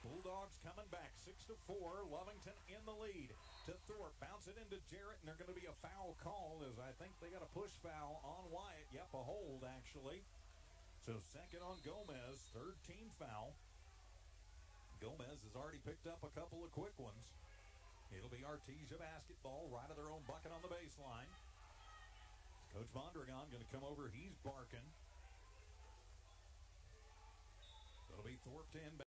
Bulldogs coming back, six to four. Lovington in the lead. To Thorpe, bounce it into Jarrett, and they're going to be a foul call as I think they got a push foul on Wyatt. Yep, a hold actually. So second on Gomez, third team foul. Gomez has already picked up a couple of quick ones. It'll be Artesia basketball right of their own bucket on the baseline. Coach Mondragon going to come over. He's barking. It'll be Thorpe to inbound.